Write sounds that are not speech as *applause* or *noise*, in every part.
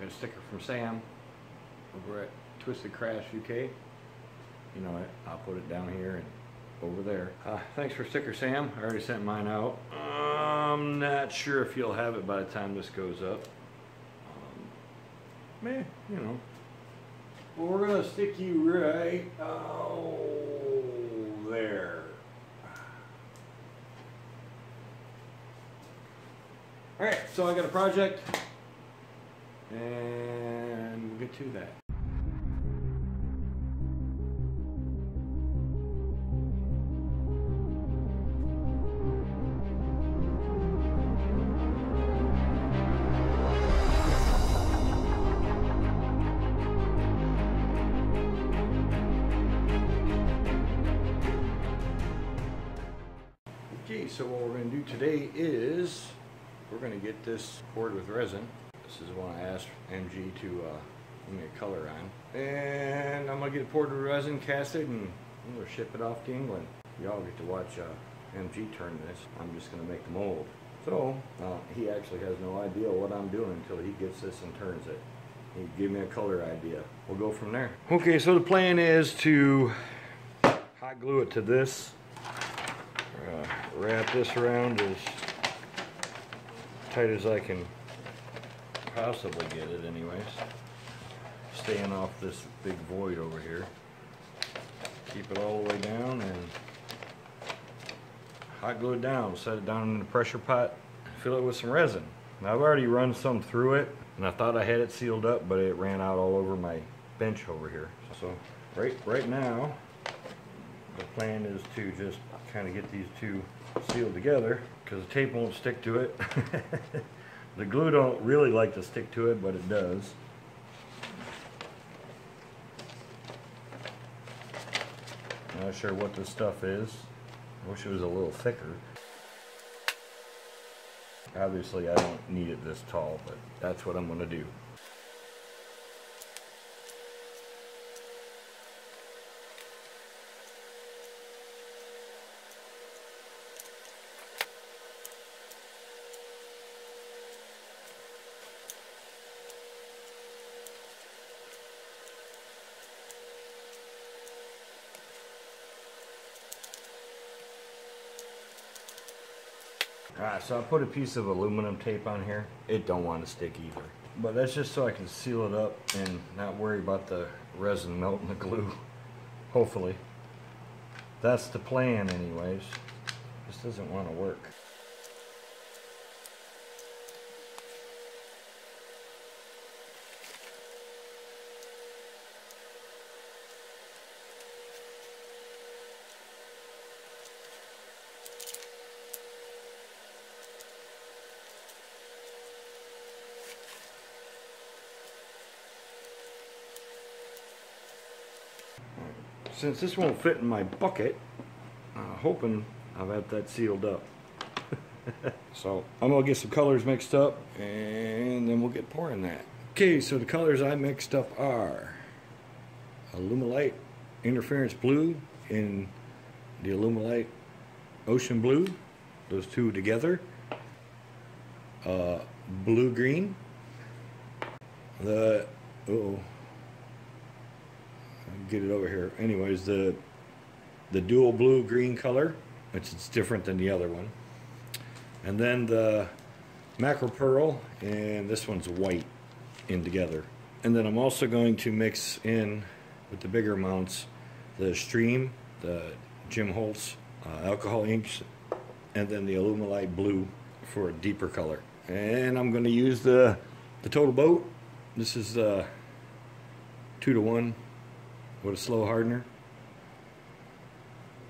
Got a sticker from Sam over at Twisted Crafts UK. You know. I'll put it down here and over there. Uh, thanks for sticker, Sam. I already sent mine out. I'm not sure if you'll have it by the time this goes up. Um, meh, you know. Well, we're gonna stick you right oh there. All right, so I got a project, and we'll get to that. Okay, so what we're going to do today is we're going to get this poured with resin. This is one I asked MG to uh, give me a color on. And I'm to get it poured with resin, cast it, and I'm to ship it off to England. Y'all get to watch uh, MG turn this. I'm just going to make the mold. So, uh, he actually has no idea what I'm doing until he gets this and turns it. He give me a color idea. We'll go from there. Okay, so the plan is to hot glue it to this uh, wrap this around as tight as I can possibly get it anyways. Staying off this big void over here. Keep it all the way down and hot glue it down. Set it down in the pressure pot. Fill it with some resin. Now I've already run some through it and I thought I had it sealed up but it ran out all over my bench over here. So right, right now the plan is to just kind of get these two sealed together because the tape won't stick to it. *laughs* the glue don't really like to stick to it, but it does. Not sure what this stuff is. I wish it was a little thicker. Obviously I don't need it this tall, but that's what I'm going to do. Alright, so I put a piece of aluminum tape on here. It don't want to stick either. But that's just so I can seal it up and not worry about the resin melting the glue. Hopefully. That's the plan anyways. This doesn't want to work. Since this won't fit in my bucket, uh, hoping I've got that sealed up. *laughs* so I'm gonna get some colors mixed up and then we'll get pouring that. Okay, so the colors I mixed up are Alumilite Interference Blue and the Alumilite Ocean Blue, those two together. Uh, blue green. The, uh oh, get it over here. Anyways, the the dual blue green color, which is different than the other one. And then the macro pearl, and this one's white in together. And then I'm also going to mix in with the bigger amounts the stream, the Tim Holtz uh, alcohol inks, and then the Alumilite blue for a deeper color. And I'm going to use the the total boat. This is uh, two to one with a slow hardener.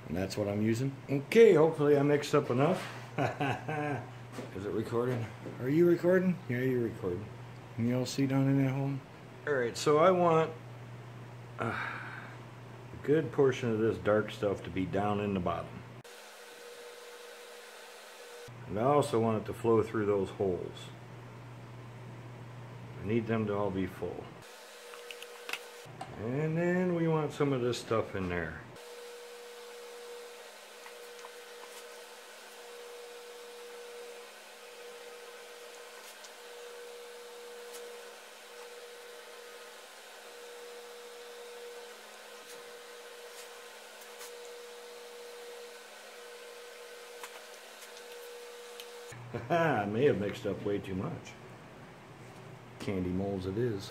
And that's what I'm using. Okay, hopefully I mixed up enough. *laughs* Is it recording? Are you recording? Yeah, you're recording. Can you all see down in that home? Alright, so I want uh, a good portion of this dark stuff to be down in the bottom. And I also want it to flow through those holes. I need them to all be full. And then we want some of this stuff in there. *laughs* I may have mixed up way too much. Candy molds it is.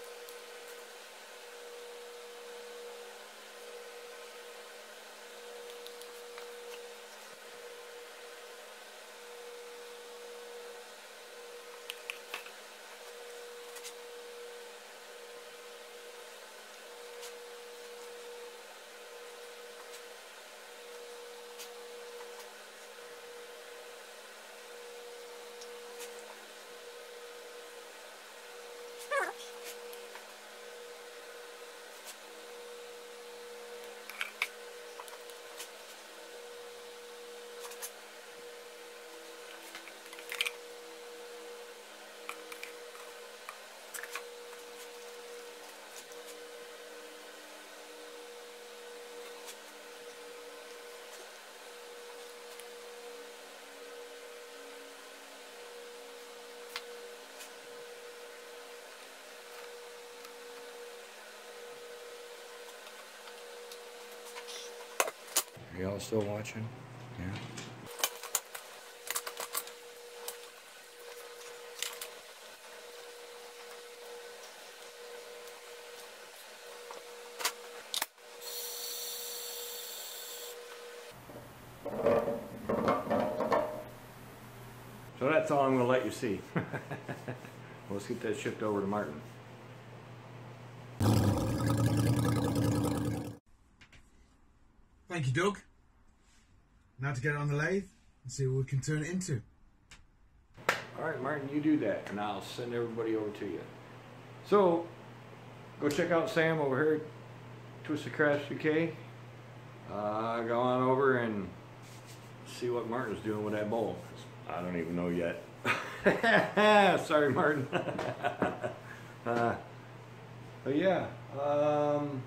Y'all still watching? Yeah. So that's all I'm going to let you see. *laughs* Let's get that shipped over to Martin. Thank you, Doug. Now to get it on the lathe and see what we can turn it into. All right, Martin, you do that, and I'll send everybody over to you. So, go check out Sam over here at Twisted Crafts UK. Uh, go on over and see what Martin's doing with that bowl. I don't even know yet. *laughs* Sorry, Martin. *laughs* uh, but yeah, um,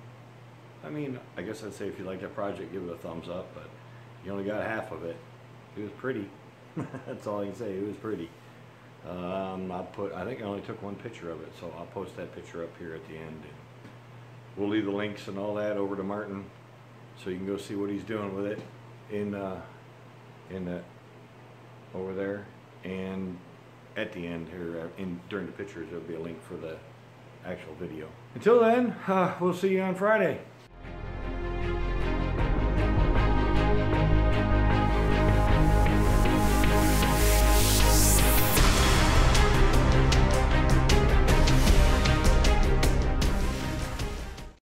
I mean, I guess I'd say if you like that project, give it a thumbs up, but you only got half of it. It was pretty. *laughs* That's all I can say. It was pretty. Um, I'll put, I think I only took one picture of it, so I'll post that picture up here at the end. We'll leave the links and all that over to Martin, so you can go see what he's doing with it in, uh, in that, over there. And at the end here, uh, in, during the pictures, there'll be a link for the actual video. Until then, uh, *sighs* we'll see you on Friday.